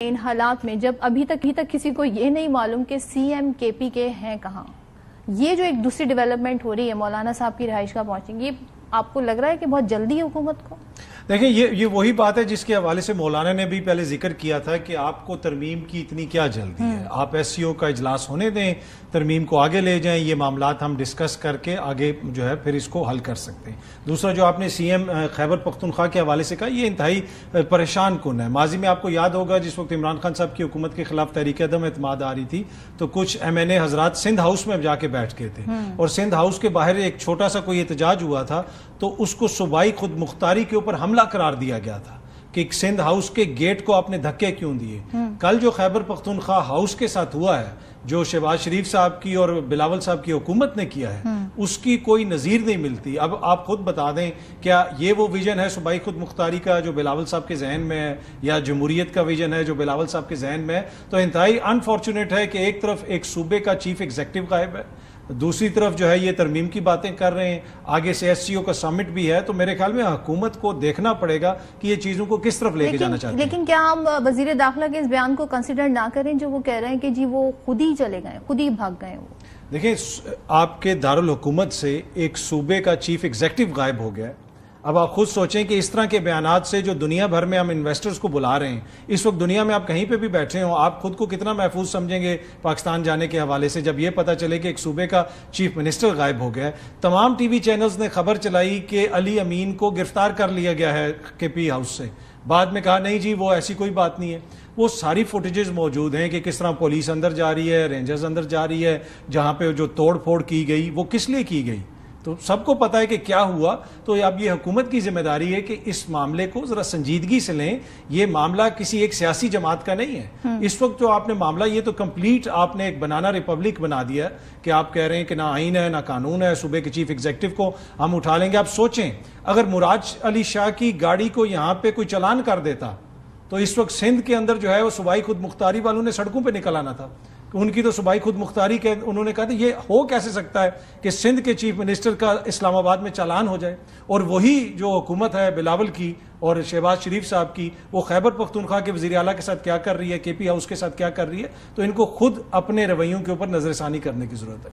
इन हालात में जब अभी तक अभी तक किसी को ये नहीं मालूम कि सीएम केपी के हैं कहाँ। ये जो एक दूसरी डेवलपमेंट हो रही है, मौलाना साहब की रहाइश का पहुँचेंगे आपको लग रहा है कि बहुत जल्दी है हुकूमत को? देखिए ये ये वही बात है जिसके हवाले से मौलाना ने भी पहले ज़िक्र किया था कि आपको तरमीम की इतनी क्या जल्दी है। हम्म। आप एस सी ओ का इजलास होने दें तरमीम को आगे ले जाएँ ये मामला हम डिस्कस करके आगे जो है फिर इसको हल कर सकते हैं। दूसरा जो आपने सीएम खैबर पख्तनख्वा के हवाले से कहा ये इंतहाई परेशान कन है? माजी में आपको याद होगा जिस वक्त इमरान खान साहब की हुकूमत के खिलाफ तहरीक अदम अतमाद आ रही थी तो कुछ एम एन ए हजरात सिंध हाउस में जाके बैठ गए थे। हम्म। और सिंध हाउस के बाहर एक छोटा सा कोई एहतजाज हुआ था तो उसको सूबाई खुद मुख्तारी के ऊपर हमला करार दिया गया था कि सिंध हाउस के गेट को आपने धक्के क्यों दिए हम्म। कल जो खैबर पख्तूनख्वा हाउस के साथ हुआ है जो शहबाज शरीफ साहब की और बिलावल साहब की हुकूमत ने किया है हम्म। उसकी कोई नजीर नहीं मिलती अब आप खुद बता दें क्या ये वो विजन है सुबाई खुद मुख्तारी का जो बिलावल साहब के जहन में है या जमहूरियत का विजन है जो बिलावल साहब के जहन में है तो इंतहाई अनफॉर्चुनेट है कि एक तरफ़ एक सूबे का चीफ एग्जेक्टिव गायब है दूसरी तरफ़ जो है ये तरमीम की बातें कर रहे हैं। आगे से एससीओ का समिट भी है तो मेरे ख्याल में हुकूमत को देखना पड़ेगा कि ये चीज़ों को किस तरफ़ लेके जाना चाहिए हैं। लेकिन क्या हम वज़ीर दाखिला के इस बयान को कंसिडर ना करें जो वो कह रहे हैं कि जी वो खुद ही चले गए खुद ही भाग गए वो? देखिए आपके दारुल हुकूमत से एक सूबे का चीफ एग्जेक्टिव गायब हो गया अब आप खुद सोचें कि इस तरह के बयान से जो दुनिया भर में हम इन्वेस्टर्स को बुला रहे हैं, इस वक्त दुनिया में आप कहीं पे भी बैठे हो, आप खुद को कितना महफूज समझेंगे पाकिस्तान जाने के हवाले से, जब ये पता चले कि एक सूबे का चीफ मिनिस्टर गायब हो गया है। तमाम टीवी चैनल्स ने खबर चलाई कि अली अमीन को गिरफ़्तार कर लिया गया है के पी हाउस से। बाद में कहा, नहीं जी, वो ऐसी कोई बात नहीं है। वो सारी फुटेजेस मौजूद हैं कि किस तरह पुलिस अंदर जा रही है रेंजर्स अंदर जा रही है, जहाँ पे जो तोड़ फोड़ की गई, वो किस लिए की गई? तो सबको पता है कि क्या हुआ। तो अब ये हुकूमत की ज़िम्मेदारी है कि इस मामले को जरा संजीदगी से लें। ये मामला किसी एक सियासी जमात का नहीं है। हम्म। इस वक्त जो आपने मामला ये तो कंप्लीट आपने एक बनाना रिपब्लिक बना दिया कि आप कह रहे हैं कि ना आइन है ना कानून है सूबे के चीफ एग्जेक्टिव को हम उठा लेंगे। आप सोचें अगर मुराज अली शाह की गाड़ी को यहाँ पर कोई चलान कर देता तो इस वक्त सिंध के अंदर जो है वो सुबाई खुद मुख्तारी वालों ने सड़कों पर निकल आना था। उनकी तो सुबाई खुद मुख्तारी के उन्होंने कहा था, ये हो कैसे सकता है कि सिंध के चीफ मिनिस्टर का इस्लामाबाद में चालान हो जाए? और वही जो हुकूमत है बिलावल की और शहबाज शरीफ साहब की, वो खैबर पख्तूनख्वा के वजी अला के साथ क्या कर रही है के पी हाउस के साथ क्या कर रही है तो इनको खुद अपने रवैयों के ऊपर नजरसानी करने की ज़रूरत है।